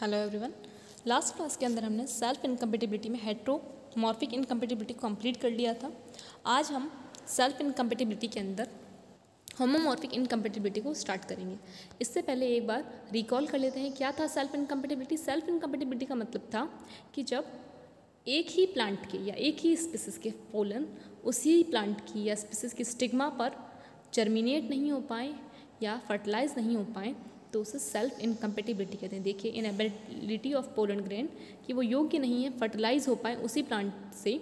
Hello everyone last class के अंदर हमने सेल्फ इनकम्पेटिबिलिटी में हेट्रोमॉर्फिक इनकम्पेटिबिलिटी कंप्लीट कर लिया था। आज हम सेल्फ इनकम्पेटिबिलिटी के अंदर होमोमॉर्फिक इनकम्पेटिबिलिटी को स्टार्ट करेंगे। इससे पहले एक बार रिकॉल कर लेते हैं, क्या था सेल्फ इनकम्पेटिबिलिटी सेल्फ इनकम्पेटिबिलिटी का मतलब था कि जब एक ही प्लांट के या एक ही स्पीसीज के पोलन उसी प्लांट की या स्पीसीज की स्टिग्मा पर जर्मिनेट नहीं हो पाए या फर्टिलाइज नहीं हो पाए तो उसे सेल्फ इनकम्पेटिबिलिटी कहते हैं। देखिए इनएबिलिटी ऑफ़ पोलन ग्रेन कि वो योग्य नहीं है फर्टिलाइज हो पाए उसी प्लांट से,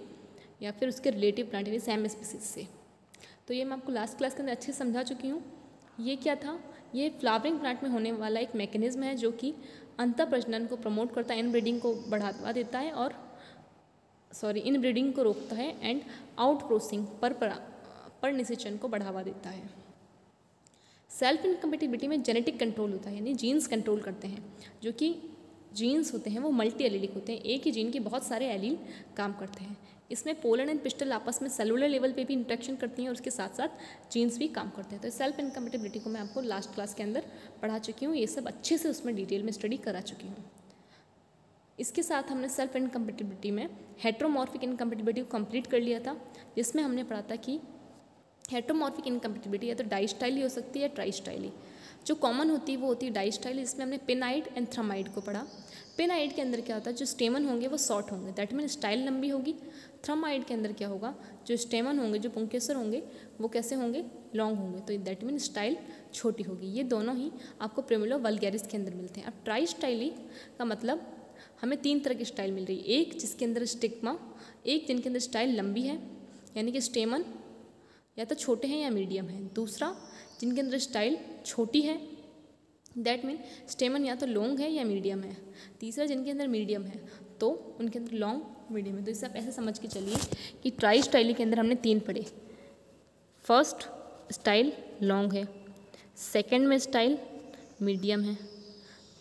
या फिर उसके रिलेटिव प्लांट यानी सेम स्पीसीज से। तो ये मैं आपको लास्ट क्लास के अंदर अच्छे से समझा चुकी हूँ। ये क्या था? ये फ्लावरिंग प्लांट में होने वाला एक मैकेनिज्म है, जो कि अंत प्रजनन को प्रमोट करता है इन ब्रीडिंग को बढ़ावा देता है और सॉरी इन ब्रीडिंग को रोकता है एंड आउट क्रॉसिंग पर पर निषेचन को बढ़ावा देता है। सेल्फ इनकम्पेटिबिलिटी में जेनेटिक कंट्रोल होता है, यानी जीन्स कंट्रोल करते हैं। जो कि जीन्स होते हैं, वो मल्टी एलिलिक होते हैं। एक ही जीन के बहुत सारे एलील काम करते हैं। इसमें पोलन एंड पिस्टल आपस में सेलुलर लेवल पे भी इंट्रैक्शन करती हैं और उसके साथ साथ जीन्स भी काम करते हैं। तो सेल्फ इनकम्पेटिबिलिटी को मैं आपको लास्ट क्लास के अंदर पढ़ा चुकी हूँ। ये सब अच्छे से उसमें डिटेल में स्टडी करा चुकी हूँ। इसके साथ हमने सेल्फ इनकम्पेटिबिलिटी में हेट्रोमॉर्फिक इनकम्पेटिबिलिटी को कंप्लीट कर लिया था, जिसमें हमने पढ़ा था कि हेट्रोमॉर्फिक इनकम्पेटिबिलिटी या तो डाई स्टाइली हो सकती है या ट्राई स्टाइली जो कॉमन होती है, वो होती है डाई स्टाइली जिसमें हमने पेनाइड एंड थ्रमाइड को पढ़ा। पेनाइड के अंदर क्या होता है, जो स्टेमन होंगे, वो शॉर्ट होंगे। दैट मीन स्टाइल लंबी होगी। थ्रमाइड के अंदर क्या होगा, जो स्टेमन होंगे, जो पुंकेसर होंगे, वो कैसे होंगे? लॉन्ग होंगे। तो दैट मीन स्टाइल छोटी होगी। ये दोनों ही आपको प्रेमिलो वलगैरिस के अंदर मिलते हैं। अब ट्राई स्टाइली का मतलब हमें तीन तरह की स्टाइल मिल रही है। एक जिसके अंदर स्टिग्मा एक जिनके अंदर स्टाइल लंबी है, यानी कि स्टेमन या तो छोटे हैं या मीडियम हैं। दूसरा, जिनके अंदर स्टाइल छोटी है दैट मीन स्टेमन या तो लॉन्ग है या मीडियम है। तीसरा, जिनके अंदर मीडियम है तो उनके अंदर लॉन्ग मीडियम है। तो इसे आप ऐसे समझ के चलिए कि ट्राई स्टाइल के अंदर हमने तीन पढ़े। फ़र्स्ट स्टाइल लॉन्ग है। सेकंड में स्टाइल मीडियम है।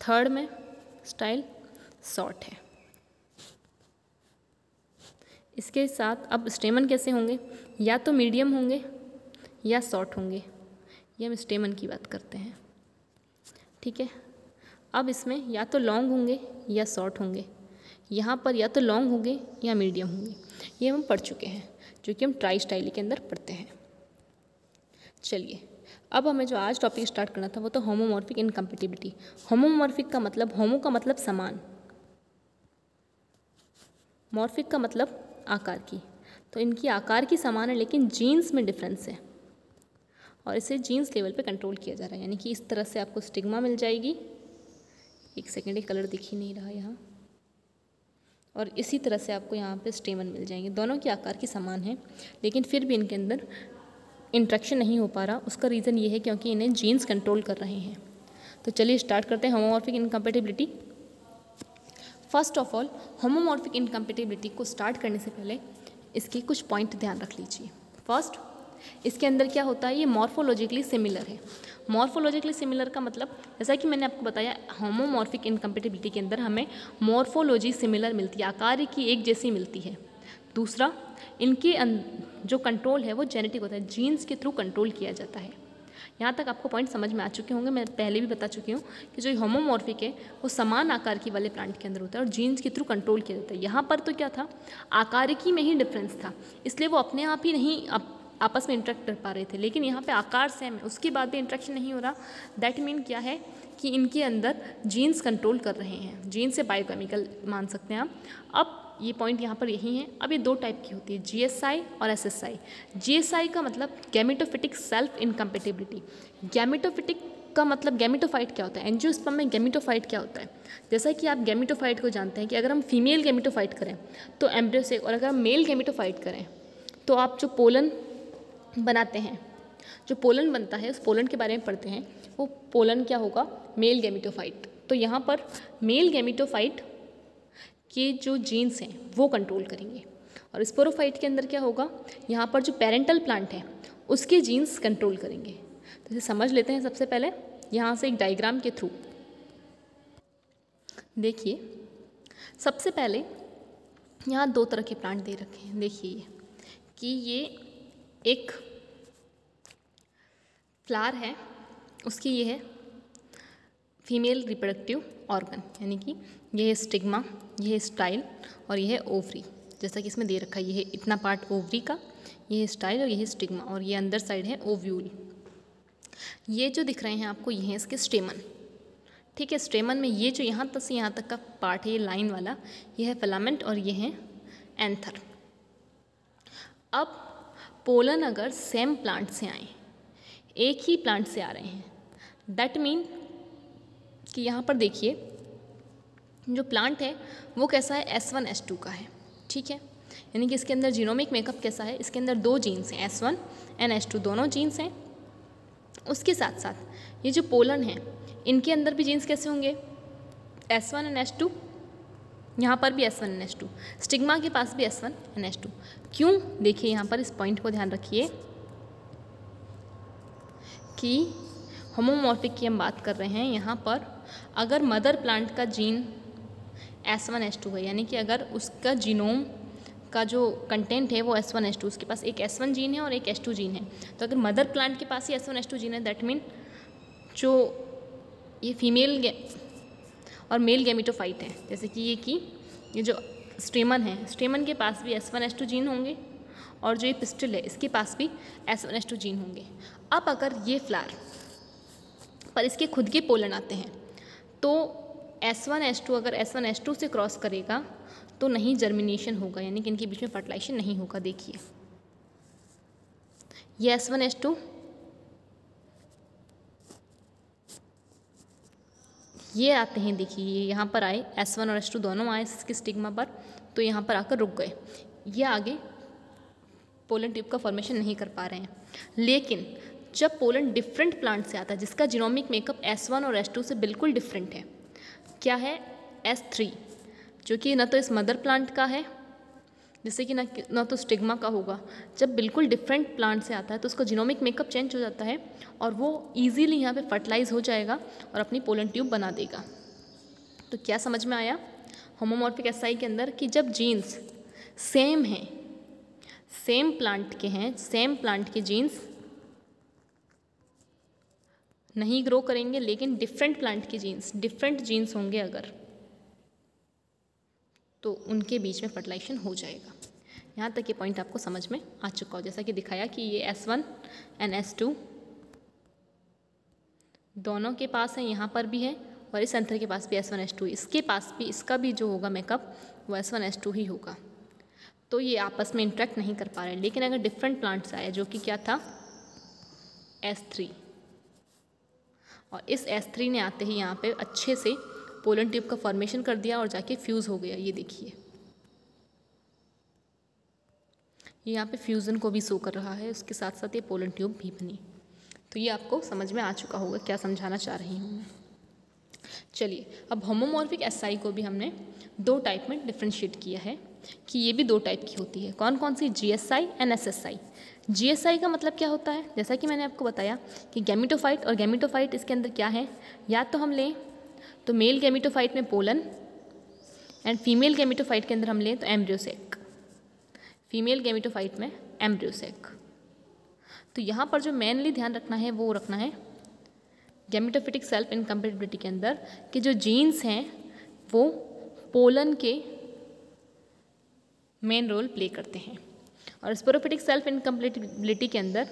थर्ड में स्टाइल शॉर्ट है। इसके साथ अब स्टेमन कैसे होंगे? या तो मीडियम होंगे या शॉर्ट होंगे। ये हम स्टेमन की बात करते हैं। ठीक है? अब इसमें या तो लॉन्ग होंगे या शॉर्ट होंगे। यहाँ पर या तो लॉन्ग होंगे या मीडियम होंगे। ये हम पढ़ चुके हैं, जो कि हम ट्राई स्टाइली के अंदर पढ़ते हैं। चलिए, अब हमें जो आज टॉपिक स्टार्ट करना था वो तो होमोमॉर्फिक इनकम्पेटिबिलिटी। होमोमॉर्फिक का मतलब होमो का मतलब समान। मॉर्फिक का मतलब आकार की। तो इनकी आकार की समान है, लेकिन जीन्स में डिफरेंस है। और इसे जीन्स लेवल पे कंट्रोल किया जा रहा है, यानी कि इस तरह से आपको स्टिग्मा मिल जाएगी। एक सेकेंड एक कलर दिख ही नहीं रहा यहाँ। और इसी तरह से आपको यहाँ पे स्टेमन मिल जाएँगे। दोनों के आकार की समान है, लेकिन फिर भी इनके अंदर इंट्रैक्शन नहीं हो पा रहा। उसका रीज़न ये है क्योंकि इन्हें जीन्स कंट्रोल कर रहे हैं। तो चलिए स्टार्ट करते हैं homomorphic incompatibility first of all homomorphic incompatibility को स्टार्ट करने से पहले इसके कुछ पॉइंट ध्यान रख लीजिए। फ़र्स्ट इसके अंदर क्या होता है? ये मॉर्फोलॉजिकली सिमिलर है। मॉर्फोलॉजिकली सिमिलर का मतलब जैसा कि मैंने आपको बताया होमोमॉर्फिक इनकम्पेटिबिलिटी के अंदर हमें मॉर्फोलॉजी सिमिलर मिलती है, आकार की एक जैसी मिलती है। दूसरा, इनके जो कंट्रोल है, वो जेनेटिक होता है जीन्स के थ्रू कंट्रोल किया जाता है। यहाँ तक आपको पॉइंट समझ में आ चुके होंगे, मैं पहले भी बता चुकी हूँ कि जो होमोमॉर्फिक है, वो समान आकार की वाले प्लांट के अंदर होता है और जीन्स के थ्रू कंट्रोल किया जाता है। यहाँ पर तो क्या था? आकारिकी में ही डिफरेंस था, इसलिए वो अपने आप ही नहीं आपस में इंटरेक्ट कर पा रहे थे। लेकिन यहाँ पे आकार सेम है, उसके बाद भी इंट्रैक्शन नहीं हो रहा। दैट मीन क्या है? कि इनके अंदर जीन्स कंट्रोल कर रहे हैं। जीन्स से बायोकेमिकल मान सकते हैं आप। अब ये पॉइंट यहाँ पर यही है। अब ये दो टाइप की होती है जीएसआई और एसएसआई जीएसआई का मतलब गैमिटोफिटिक सेल्फ इनकम्पेटिबिलिटी गैमिटोफिटिक का मतलब गैमिटोफाइट क्या होता है? एनजियोस्पम में गैमिटोफाइट क्या होता है? जैसा कि आप गैमिटोफाइट को जानते हैं कि अगर हम फीमेल गैमिटोफाइट करें तो एम्ब्रियो से, और अगर हम मेल गैमिटोफाइट करें तो आप जो पोलन बनाते हैं, जो पोलन बनता है, उस पोलन के बारे में पढ़ते हैं, वो पोलन क्या होगा? मेल गैमिटोफाइट तो यहाँ पर मेल गैमिटोफाइट के जो जीन्स हैं, वो कंट्रोल करेंगे। और स्पोरोफाइट के अंदर क्या होगा? यहाँ पर जो पेरेंटल प्लांट है, उसके जीन्स कंट्रोल करेंगे। तो इसे समझ लेते हैं सबसे पहले। यहाँ से एक डायग्राम के थ्रू देखिए, सबसे पहले यहाँ दो तरह के प्लांट दे रखे हैं। देखिए कि ये एक फ्लावर है, उसकी ये है फीमेल रिप्रोडक्टिव ऑर्गन यानी कि ये है स्टिग्मा ये है स्टाइल और ये है ओवरी जैसा कि इसमें दे रखा है, ये है इतना पार्ट ओवरी का, ये है स्टाइल और ये है स्टिग्मा और ये अंदर साइड है ओव्यूल ये जो दिख रहे हैं आपको, ये हैं इसके स्टेमन ठीक है स्टेमन में ये जो यहाँ तक से यहाँ तक का पार्ट है, ये लाइन वाला, ये है फिलामेंट और ये है एंथर अब पोलन अगर सेम प्लांट से आए, एक ही प्लांट से आ रहे हैं दैट मीन कि यहाँ पर देखिए जो प्लांट है, वो कैसा है? एस वन एस टू का है। ठीक है? यानी कि इसके अंदर जीनोमिक मेकअप कैसा है? इसके अंदर दो जीन्स हैं S one and S two दोनों जीन्स हैं। उसके साथ साथ ये जो पोलन है, इनके अंदर भी जीन्स कैसे होंगे? S one and S two यहाँ पर भी S one and S two stigma के पास भी S one and S two क्यों? देखिए, यहाँ पर इस पॉइंट को ध्यान रखिए कि होमोमॉर्फिक की हम बात कर रहे हैं। यहाँ पर अगर मदर प्लांट का gene S one S two है। यानी कि अगर उसका जीनोम का जो कंटेंट है वो एस वन एस टू उसके पास एक एस वन जीन है और एक एस टू जीन है। तो अगर मदर प्लांट के पास ही S one S two gene है दैट मीन जो ये फीमेल और मेल गैमिटोफाइट है। जैसे कि ये कि ये जो स्टेमन है स्टेमन के पास भी S one S two gene होंगे और जो ये पिस्टल है, इसके पास भी S one S two gene होंगे। अब अगर ये फ्लार पर इसके खुद के पोलन आते हैं तो एस वन एस टू अगर एस वन एस टू से क्रॉस करेगा तो नहीं जर्मिनेशन होगा, यानी कि इनके बीच में फर्टिलाइजेशन नहीं होगा, देखिए। ये एस वन एस टू ये आते हैं, देखिए, ये यहाँ पर आए एस वन और एस टू दोनों आए इसके स्टिग्मा पर तो यहाँ पर आकर रुक गए। ये आगे पोलन ट्यूब का फॉर्मेशन नहीं कर पा रहे हैं। लेकिन जब पोलन डिफरेंट प्लांट से आता है, जिसका जीनोमिक मेकअप एस वन और एस टू से बिल्कुल डिफरेंट है क्या है? एस थ्री जो कि न तो इस मदर प्लांट का है, जिससे कि ना ना तो स्टिग्मा का होगा। जब बिल्कुल डिफरेंट प्लांट से आता है तो उसका जीनोमिक मेकअप चेंज हो जाता है और वो इजीली यहाँ पे फर्टिलाइज हो जाएगा और अपनी पोलन ट्यूब बना देगा। तो क्या समझ में आया? होमोमॉर्फिक एसआई के अंदर कि जब जीन्स सेम हैं सेम प्लांट के हैं सेम प्लांट के जीन्स नहीं ग्रो करेंगे, लेकिन डिफरेंट प्लांट के जीन्स डिफरेंट जीन्स होंगे अगर तो उनके बीच में फर्टिलाइजेशन हो जाएगा। यहाँ तक ये पॉइंट आपको समझ में आ चुका हो, जैसा कि दिखाया कि ये S one and S two दोनों के पास है, यहाँ पर भी है, और इस एंथर के पास भी एस वन एस टू इसके पास भी, इसका भी जो होगा मेकअप वो एस वन एस टू ही होगा। तो ये आपस में इंट्रैक्ट नहीं कर पा रहे, लेकिन अगर डिफरेंट प्लांट्स आए, जो कि क्या था? एस थ्री और इस एस थ्री ने आते ही यहाँ पे अच्छे से पोलन ट्यूब का फॉर्मेशन कर दिया और जाके फ्यूज़ हो गया, ये देखिए। ये यहाँ पे फ्यूज़न को भी शो कर रहा है, उसके साथ साथ ये पोलन ट्यूब भी बनी। तो ये आपको समझ में आ चुका होगा क्या समझाना चाह रही हूँ मैं। चलिए, अब होमोमॉर्फिक एसआई को भी हमने दो टाइप में डिफ्रेंशिएट किया है कि ये भी दो टाइप की होती है। कौन कौन सी? G S I and S S I G S I का मतलब क्या होता है? जैसा कि मैंने आपको बताया कि गैमिटोफाइट और गैमिटोफाइट इसके अंदर क्या है? या तो हम लें तो मेल गैमिटोफाइट में पोलन एंड फीमेल गैमिटोफाइट के अंदर हम लें तो एम्ब्रियोसेक फीमेल गैमिटोफाइट में एम्ब्रियोसेक तो यहाँ पर जो मेनली ध्यान रखना है, वो रखना है गैमिटोफिटिक सेल्फ इनकम्पेटिबिलिटी के अंदर कि जो जीन्स हैं, वो पोलन के मेन रोल प्ले करते हैं। और स्पोरोफिटिक सेल्फ इनकम्प्लीटिबिलिटी के अंदर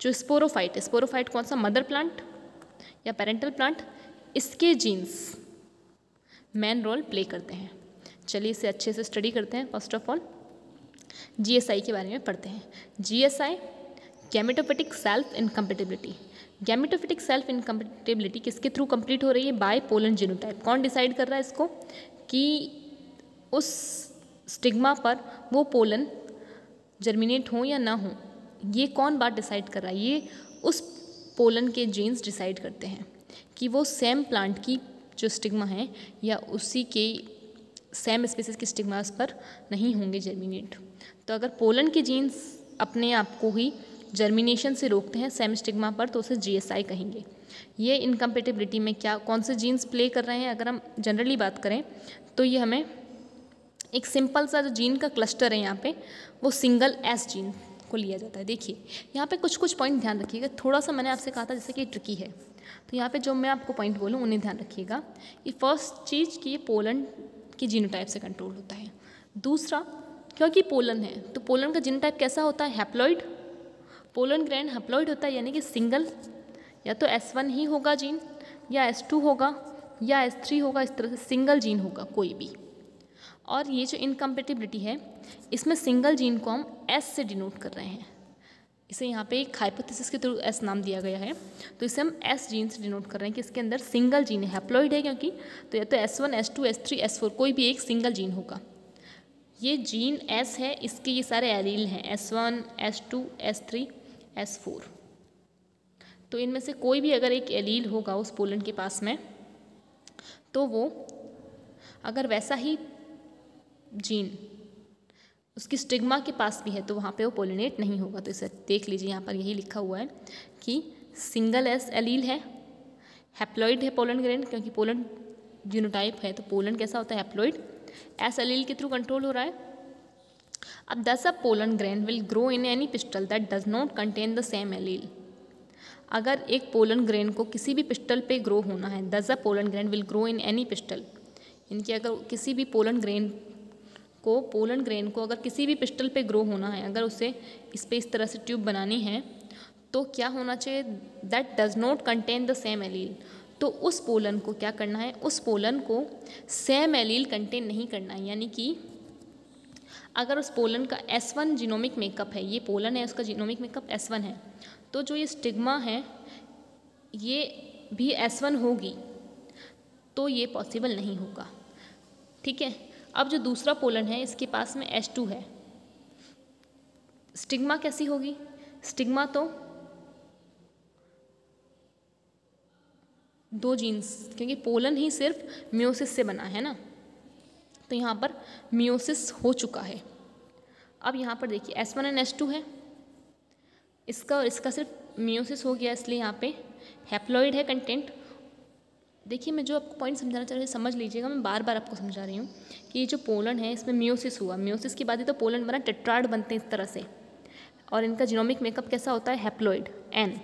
जो स्पोरोफाइट स्पोरोफाइट कौन सा? मदर प्लांट या पेरेंटल प्लांट इसके जीन्स मेन रोल प्ले करते हैं। चलिए इसे अच्छे से स्टडी करते हैं। फ़र्स्ट ऑफ़ ऑल जीएसआई के बारे में पढ़ते हैं। GSI gametophytic self incompatibility gametophytic self incompatibility किसके थ्रू कंप्लीट हो रही है? बाय पोलन जीनोटाइप कौन डिसाइड कर रहा है इसको? कि उस स्टिग्मा पर वो पोलन जर्मिनेट हो या ना हो, ये कौन बात डिसाइड कर रहा है? ये उस पोलन के जीन्स डिसाइड करते हैं कि वो सेम प्लांट की जो स्टिग्मा है या उसी के सेम स्पीसीज के स्टिग्मास पर नहीं होंगे जर्मिनेट तो अगर पोलन के जीन्स अपने आप को ही जर्मिनेशन से रोकते हैं सेम स्टिग्मा पर तो उसे जीएसआई कहेंगे। ये इनकम्पेटिबिलिटी में क्या, कौन से जीन्स प्ले कर रहे हैं? अगर हम जनरली बात करें तो ये हमें एक सिंपल सा जो जीन का क्लस्टर है यहाँ पे, वो सिंगल एस जीन को लिया जाता है। देखिए, यहाँ पे कुछ कुछ पॉइंट ध्यान रखिएगा। थोड़ा सा मैंने आपसे कहा था, जैसे कि ट्रिकी है। तो यहाँ पे जो मैं आपको पॉइंट बोलूँ, उन्हें ध्यान रखिएगा। कि फ़र्स्ट चीज़ कि ये पोलन की जीनोटाइप से कंट्रोल होता है। दूसरा, क्योंकि पोलन है तो पोलन का जीनोटाइप कैसा होता है? हैप्लॉइड पोलन ग्रैंड हैप्लॉइड होता है, यानी कि सिंगल या तो एस वन ही होगा जीन, या एस टू होगा, या एस थ्री होगा, इस तरह से सिंगल जीन होगा, कोई भी। और ये जो इनकम्पेटिबिलिटी है, इसमें सिंगल जीन को हम एस से डिनोट कर रहे हैं। इसे यहाँ पे एक हाइपोथेसिस के थ्रू एस नाम दिया गया है। तो इसे हम एस जीन से डिनोट कर रहे हैं कि इसके अंदर सिंगल जीन है हैप्लॉइड है क्योंकि तो या तो S one S two S three S four कोई भी एक सिंगल जीन होगा। ये जीन एस है, इसके ये सारे एलील हैं S one S two S three S four तो इनमें से कोई भी अगर एक एलील होगा उस पोलन के पास में तो वो अगर वैसा ही जीन उसकी स्टिग्मा के पास भी है तो वहाँ पे वो पोलिनेट नहीं होगा। तो इसे देख लीजिए, यहाँ पर यही लिखा हुआ है कि सिंगल एस एलील है हैप्लॉइड है पोलन ग्रेन क्योंकि पोलन जीनोटाइप है तो पोलन कैसा होता है? हैप्लॉइड एस एलील के थ्रू कंट्रोल हो रहा है। अब thus a pollen grain will grow in any pistil that does not contain the same allele अगर एक पोलन ग्रेन को किसी भी पिस्टल पे ग्रो होना है, thus a pollen grain will grow in any pistil इनकी अगर किसी भी पोलन ग्रेन को पोलन ग्रेन को अगर किसी भी पिस्टल पे ग्रो होना है, अगर उसे इस पर इस तरह से ट्यूब बनानी है तो क्या होना चाहिए? That does not contain the same allele तो उस पोलन को क्या करना है? उस पोलन को सेम एलील कंटेन नहीं करना है। यानी कि अगर उस पोलन का एस वन जीनोमिक मेकअप है, ये पोलन है, उसका जीनोमिक मेकअप एस वन है तो जो ये स्टिग्मा है, ये भी एस वन होगी तो ये पॉसिबल नहीं होगा। ठीक है? अब जो दूसरा पोलन है, इसके पास में एस टू है। स्टिग्मा कैसी होगी? स्टिग्मा तो दो जीन्स क्योंकि पोलन ही सिर्फ़ म्योसिस से बना है ना। तो यहाँ पर म्योसिस हो चुका है। अब यहाँ पर देखिए S one and S two है। इसका और इसका सिर्फ़ म्योसिस हो गया, इसलिए यहाँ पे हैप्लॉइड है कंटेंट देखिए, मैं जो आपको पॉइंट समझाना चाह रही हूँ, समझ लीजिएगा, मैं बार बार आपको समझा रही हूँ कि ये जो पोलन है, इसमें म्योसिस हुआ। म्योसिस के बाद ही तो पोलन बना टेट्राड बनते हैं इस तरह से। और इनका जीनोमिक मेकअप कैसा होता है? हैप्लॉइड एन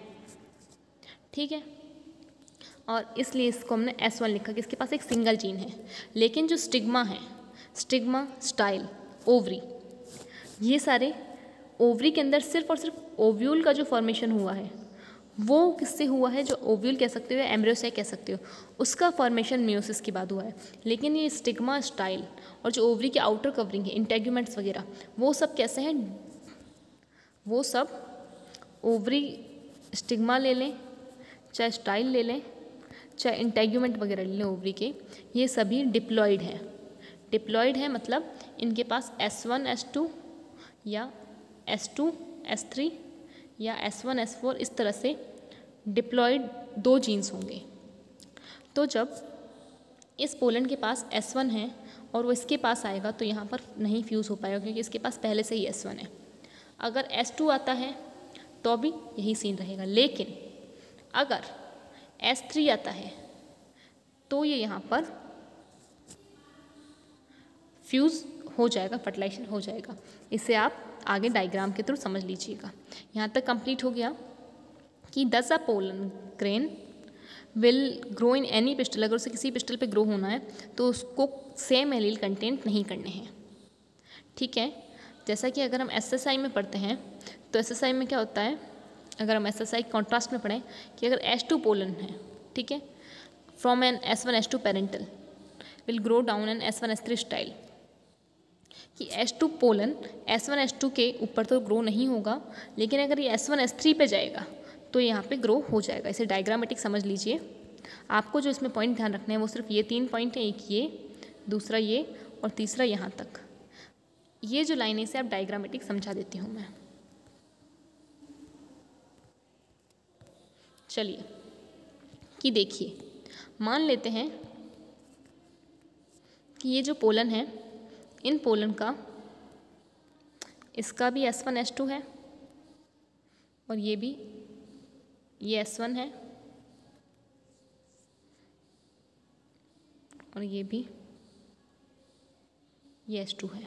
ठीक है? और इसलिए इसको हमने एस वन लिखा कि इसके पास एक सिंगल जीन है। लेकिन जो स्टिग्मा है स्टिग्मा स्टाइल ओवरी ये सारे ओवरी के अंदर सिर्फ़ और सिर्फ़ ओव्यूल का जो फॉर्मेशन हुआ है वो किससे हुआ है जो ओव्यूल कह सकते हो या एम्ब्रियोसाइक कह सकते हो? उसका फॉर्मेशन म्योसिस के बाद हुआ है। लेकिन ये स्टिग्मा स्टाइल और जो ओवरी की आउटर कवरिंग है इंटेग्यूमेंट्स वगैरह, वो सब कैसे हैं? वो सब ओवरी स्टिग्मा ले लें, चाहे स्टाइल ले लें, चाहे इंटेग्यूमेंट वगैरह ले लें ओवरी के, ये सभी डिप्लॉयड हैं। डिप्लॉयड है मतलब इनके पास एस वन एस टू या एस टू एस थ्री या एस वन एस फोर इस तरह से डिप्लॉयड दो जीन्स होंगे। तो जब इस पोलन के पास एस वन है और वो इसके पास आएगा तो यहाँ पर नहीं फ्यूज़ हो पाएगा, क्योंकि इसके पास पहले से ही एस वन है। अगर एस टू आता है तो भी यही सीन रहेगा। लेकिन अगर एस थ्री आता है तो ये यहाँ पर फ्यूज़ हो जाएगा फर्टिलाइजेशन हो जाएगा। इसे आप आगे डायग्राम के थ्रू समझ लीजिएगा। यहाँ तक कंप्लीट हो गया कि thus a pollen grain will grow in any pistil अगर उसे किसी पिस्टल पे ग्रो होना है तो उसको सेम एलील कंटेंट नहीं करने हैं। ठीक है? जैसा कि अगर हम एसएसआई में पढ़ते हैं तो एसएसआई में क्या होता है? अगर हम एसएसआई कॉन्ट्रास्ट में पढ़ें कि अगर एस टू पोलन है, ठीक है? From an S one S two parental will grow down an S one S three style कि S two pollen S one S two के ऊपर तो ग्रो नहीं होगा, लेकिन अगर ये एस वन एस थ्री पे जाएगा तो यहाँ पे ग्रो हो जाएगा। इसे डायग्रामेटिक समझ लीजिए। आपको जो इसमें पॉइंट ध्यान रखना है, वो सिर्फ़ ये तीन पॉइंट हैं, एक ये, दूसरा ये और तीसरा यहाँ तक। ये जो लाइन है इसे आप डायग्रामेटिक समझा देती हूँ मैं। चलिए, कि देखिए, मान लेते हैं कि ये जो पोलन है इन पोलन का, इसका भी एस वन एस टू है और ये भी, ये एस वन है और ये भी, ये एस टू है।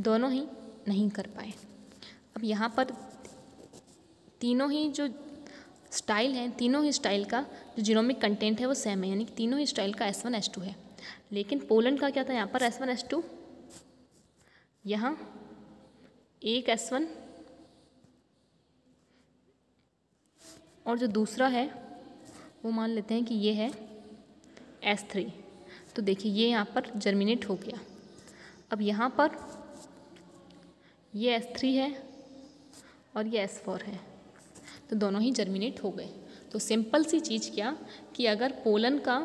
दोनों ही नहीं कर पाए। अब यहाँ पर तीनों ही जो स्टाइल है, तीनों ही स्टाइल का जो जीनोमिक कंटेंट है वो सेम है, यानी कि तीनों ही स्टाइल का एस वन एस टू है। लेकिन पोलन का क्या था? यहाँ पर एस वन एस टू यहाँ, एक एस वन और जो दूसरा है, वो मान लेते हैं कि ये है एस थ्री तो देखिए, ये यहाँ पर जर्मिनेट हो गया। अब यहाँ पर ये एस थ्री है और ये एस फोर है। तो दोनों ही जर्मिनेट हो गए। तो सिंपल सी चीज़ क्या कि अगर पोलन का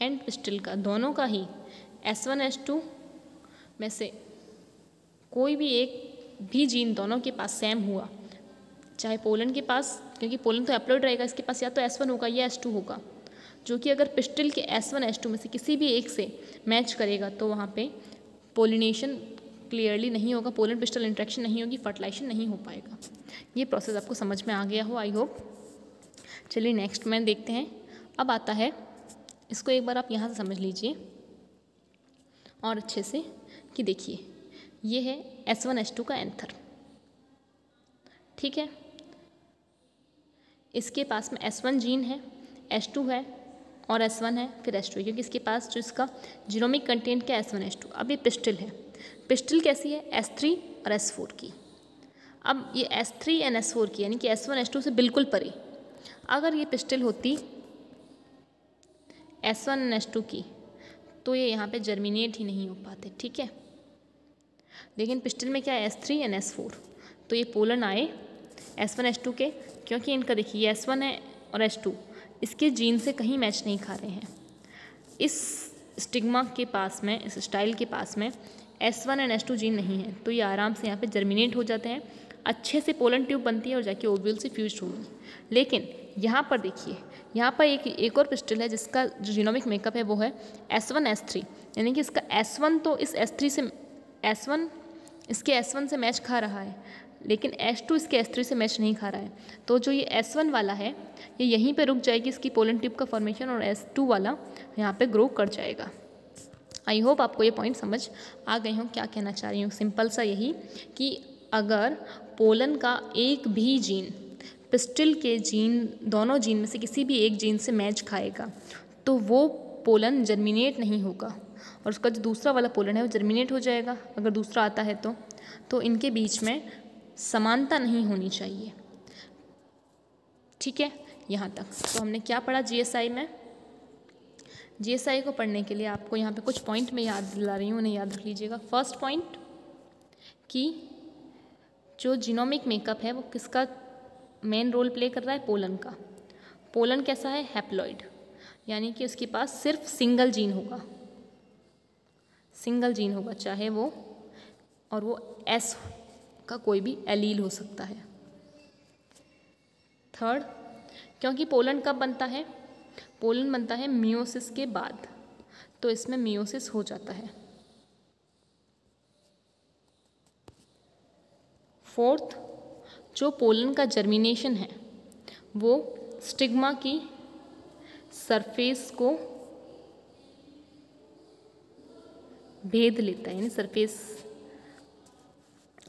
एंड पिस्टल का, दोनों का ही एस वन एस टू में से कोई भी एक भी जीन दोनों के पास सेम हुआ, चाहे पोलन के पास, क्योंकि पोलन तो अपलोड रहेगा इसके पास, या तो एस वन होगा या एस टू होगा, जो कि अगर पिस्टल के एस वन, एस टू में से किसी भी एक से मैच करेगा तो वहाँ पे पोलिनेशन क्लियरली नहीं होगा, पोलन पिस्टल इंट्रैक्शन नहीं होगी, फर्टिलाइजेशन नहीं हो पाएगा। ये प्रोसेस आपको समझ में आ गया हो, आई होप। चलिए नेक्स्ट मैन देखते हैं। अब आता है, इसको एक बार आप यहाँ से समझ लीजिए। और अच्छे से कि देखिए, ये है एस वन एस टू का एंथर ठीक है? इसके पास में एस वन जीन है एस टू है और एस वन है, फिर एस टू क्योंकि इसके पास जो इसका जीनोमिक कंटेंट क्या एस वन एस टू अब ये पिस्टल है। पिस्टल कैसी है? एस थ्री और एस फोर की। अब ये S three and S four की, यानी कि एस वन एस टू से बिल्कुल परे। अगर ये पिस्टल होती एस वन एस टू की तो ये यहाँ पे जर्मिनेट ही नहीं हो पाते, ठीक है? लेकिन पिस्टल में क्या है? S three and S four तो ये पोलन आए एस वन एस टू के, क्योंकि इनका देखिए एस वन है और एस टू इसके जीन से कहीं मैच नहीं खा रहे हैं। इस स्टिग्मा के पास में, इस स्टाइल के पास में S one and S two gene नहीं है तो ये आराम से यहाँ पे जर्मिनेट हो जाते हैं। अच्छे से पोलन ट्यूब बनती है और जाके ओव्यूल से फ्यूज होगी लेकिन यहाँ पर देखिए यहाँ पर एक एक और पिस्टल है जिसका जो जीनोमिक मेकअप है वो है एस वन एस थ्री यानी कि इसका एस वन तो इस एस थ्री से एस वन इसके एस वन से मैच खा रहा है, लेकिन एस टू इसके एस थ्री से मैच नहीं खा रहा है। तो जो ये एस वन वाला है, ये यहीं पे रुक जाएगी, इसकी पोलन ट्यूब का फॉर्मेशन और एस टू वाला यहाँ पे ग्रो कर जाएगा। आई होप आपको ये पॉइंट समझ आ गए हों, क्या कहना चाह रही हूँ। सिंपल सा यही कि अगर पोलन का एक भी जीन पिस्टल के जीन, दोनों जीन में से किसी भी एक जीन से मैच खाएगा तो वो पोलन जर्मिनेट नहीं होगा। और उसका जो दूसरा वाला पोलन है, वो जर्मिनेट हो जाएगा। अगर दूसरा आता है तो तो इनके बीच में समानता नहीं होनी चाहिए। ठीक है? यहाँ तक। तो हमने क्या पढ़ा जीएसआई में? जीएसआई को पढ़ने के लिए आपको यहाँ पे कुछ पॉइंट मैं याद दिला रही हूँ, उन्हें याद रख लीजिएगा। फ़र्स्ट पॉइंट कि जो जीनोमिक मेकअप है, वो किसका मेन रोल प्ले कर रहा है पोलन का। पोलन कैसा है? हैप्लॉइड यानी कि उसके पास सिर्फ़ सिंगल जीन होगा। सिंगल जीन होगा, चाहे वो, और वो एस का कोई भी एलील हो सकता है। थर्ड क्योंकि पोलन कब बनता है? पोलन बनता है मियोसिस के बाद। तो इसमें मियोसिस हो जाता है। फोर्थ जो पोलन का जर्मिनेशन है, वो स्टिग्मा की सरफेस को भेद लेता है, यानी surface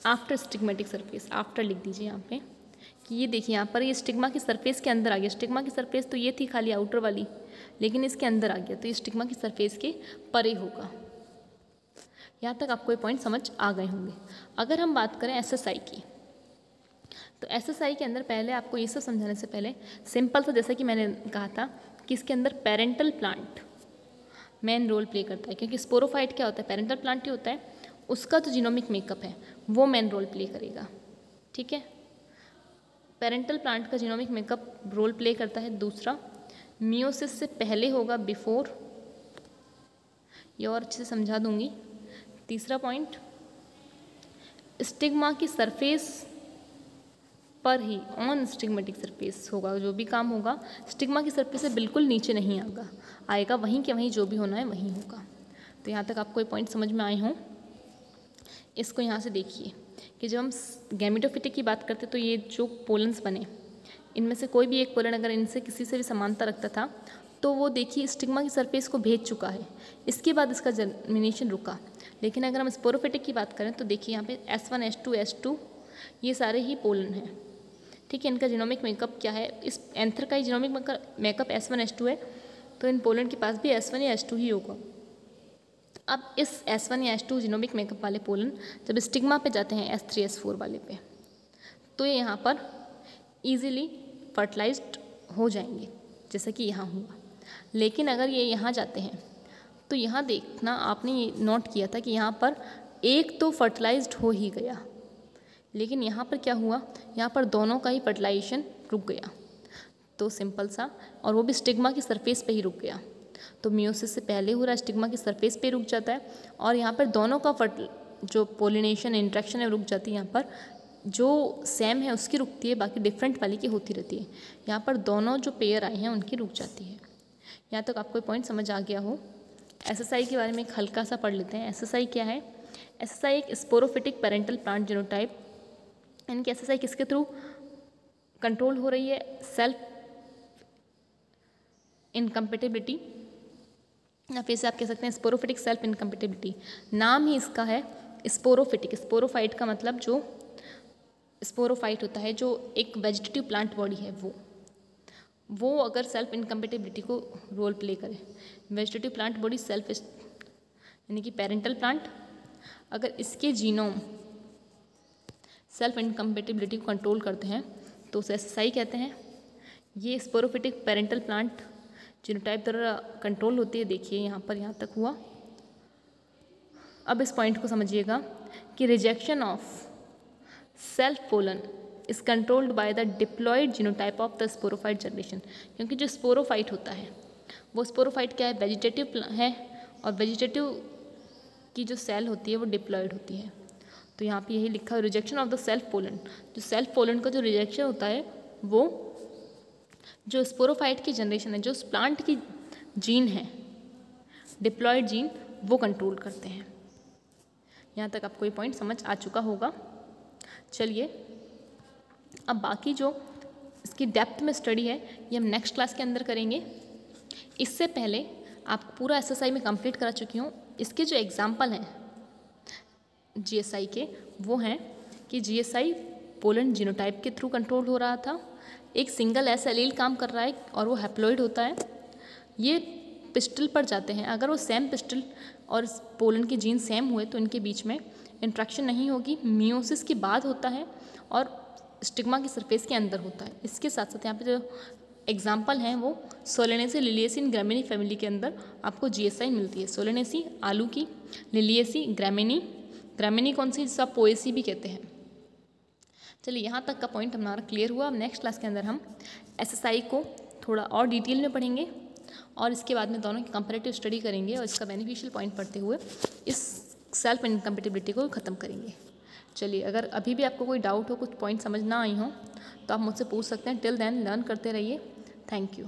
after stigmatic surface after लिख दीजिए यहाँ पे, कि ये देखिए यहाँ पर ये स्टिग्मा की सरफेस के अंदर आ गया। स्टिग्मा की सरफेस तो ये थी खाली आउटर वाली, लेकिन इसके अंदर आ गया तो ये स्टिग्मा की सरफेस के परे होगा। यहाँ तक आपको ये पॉइंट समझ आ गए होंगे। अगर हम बात करें एसएसआई की तो एसएसआई के अंदर पहले आपको ये सब समझाने से पहले सिंपल सा जैसा कि मैंने कहा था कि इसके अंदर parental plant main role play करता है, क्योंकि स्पोरोफाइट क्या होता है? पेरेंटल प्लांट ही होता है। उसका जो जीनोमिक मेकअप है, वो मेन रोल प्ले करेगा। ठीक है? पेरेंटल प्लांट का जीनोमिक मेकअप रोल प्ले करता है। दूसरा मियोसिस से पहले होगा बिफोर ये और अच्छे से समझा दूँगी। तीसरा पॉइंट स्टिग्मा की सरफेस पर ही ऑन स्टिग्मेटिक सरफेस होगा, जो भी काम होगा स्टिग्मा की सरफेस से बिल्कुल नीचे नहीं आएगा। आएगा वहीं के वहीं, जो भी होना है वहीं होगा। तो यहाँ तक आपको ये पॉइंट समझ में आए हों। इसको यहाँ से देखिए कि जब हम गैमिटोफिटिक की बात करते तो ये जो पोलन्स बने, इनमें से कोई भी एक पोलन अगर इनसे किसी से भी समानता रखता था तो वो देखिए स्टिग्मा की सरफेस को भेज चुका है। इसके बाद इसका जर्मिनेशन रुका। लेकिन अगर हम स्पोरोफिटिक की बात करें तो देखिए यहाँ पे S one S two S two ये सारे ही पोलन हैं। ठीक है, इनका जीनोमिक मेकअप क्या है? इस एंथर का ही genomic makeup S one S two है तो इन पोलैंड के पास भी एस वन या एस टू ही होगा। अब इस एस वन या एस टू जीनोमिक मेकअप वाले पोलन जब स्टिग्मा पे जाते हैं एस थ्री एस फोर वाले पे तो ये यहाँ पर ईजिली फर्टिलाइज हो जाएँगे, जैसा कि यहाँ हुआ। लेकिन अगर ये यहाँ जाते हैं तो यहाँ देखना आपने ये नोट किया था कि यहाँ पर एक तो फर्टिलाइज्ड हो ही गया लेकिन यहाँ पर क्या हुआ? यहाँ पर दोनों का ही फर्टिलाइजेशन रुक गया। तो सिंपल सा, और वो भी स्टिग्मा की सरफेस पे ही रुक गया। तो म्यूसिस से पहले हो रहा स्टिग्मा की सरफेस पे रुक जाता है, और यहाँ पर दोनों का फर्ट जो पोलिनेशन इंट्रैक्शन है, रुक जाती है यहाँ पर। जो सेम है, उसकी रुकती है, बाकी डिफरेंट वाली की होती रहती है। यहाँ पर दोनों जो पेयर आए हैं, उनकी रुक जाती है। यहाँ तक तो आपको पॉइंट समझ आ गया हो। एसएसआई के बारे में एक हल्का सा पढ़ लेते हैं। एसएसआई क्या है? एसएसआई एक स्पोरोफिटिक पेरेंटल प्लांट जीनोटाइप यानी कि एस किसके थ्रू कंट्रोल हो रही है? सेल्फ इनकम्पेटेबिलिटी या फिर से आप कह सकते हैं स्पोरोफिटिक सेल्फ इनकम्पेटेबिलिटी नाम ही इसका है स्पोरोफिटिक स्पोरोफाइट का मतलब जो स्पोरोफाइट होता है, जो एक वेजिटेटिव प्लांट बॉडी है वो। वो अगर सेल्फ इनकम्पेटेबिलिटी को रोल प्ले करे। वेजिटेटिव प्लांट बॉडी सेल्फ यानी कि पेरेंटल प्लांट अगर इसके जीनोम सेल्फ इनकम्पेटिबिलिटी को कंट्रोल करते हैं तो उसे एस कहते हैं। ये स्पोरोफिटिक पेरेंटल प्लांट जीनोटाइप द्वारा कंट्रोल होती है, देखिए यहाँ पर, यहाँ तक हुआ। अब इस पॉइंट को समझिएगा कि rejection of self pollen is controlled by the diploid genotype of the sporophyte generation क्योंकि जो स्पोरोफाइट होता है, वो स्पोरोफाइट क्या है? वेजिटेटिव है, और वेजिटेटिव की जो सेल होती है, वो डिप्लॉयड होती है। तो यहाँ पे यही लिखा है rejection of the self pollen जो सेल्फ पोलन का जो रिजेक्शन होता है, वो जो स्पोरोफाइट की जनरेशन है, जो उस प्लांट की जीन है डिप्लॉयड जीन वो कंट्रोल करते हैं। यहाँ तक आपको ये पॉइंट समझ आ चुका होगा। चलिए, अब बाकी जो इसकी डेप्थ में स्टडी है, ये हम नेक्स्ट क्लास के अंदर करेंगे। इससे पहले आप पूरा एस में कंप्लीट करा चुकी हूँ। इसके जो एग्ज़ाम्पल हैं जीएसआई के, वो हैं कि जीएसआई पोलन जीनोटाइप के थ्रू कंट्रोल हो रहा था। एक सिंगल एस एलील काम कर रहा है और वो हैप्लॉइड होता है। ये पिस्टल पर जाते हैं। अगर वो सेम पिस्टल और पोलन के जीन सेम हुए तो इनके बीच में इंट्रैक्शन नहीं होगी। मियोसिस के बाद होता है और स्टिग्मा की सरफेस के अंदर होता है। इसके साथ साथ यहाँ पे जो एग्ज़ाम्पल हैं वो सोलेनेसी लिलियसी ग्रामीनी फैमिली के अंदर आपको जीएसआई मिलती है। सोलेनेसी आलू की लिलियसी ग्रामीनी ग्रामीनी कौन सी, जिसको पोएसी भी कहते हैं। चलिए, यहाँ तक का पॉइंट हमारा क्लियर हुआ। अब नेक्स्ट क्लास के अंदर हम एसएसआई को थोड़ा और डिटेल में पढ़ेंगे और इसके बाद में दोनों की कंपेरेटिव स्टडी करेंगे और इसका बेनिफिशियल पॉइंट पढ़ते हुए इस सेल्फ इनकम्पेटिबिलिटी को ख़त्म करेंगे। चलिए, अगर अभी भी आपको कोई डाउट हो, कुछ पॉइंट समझ ना आई हो तो आप मुझसे पूछ सकते हैं। टिल देन लर्न करते रहिए। Thank you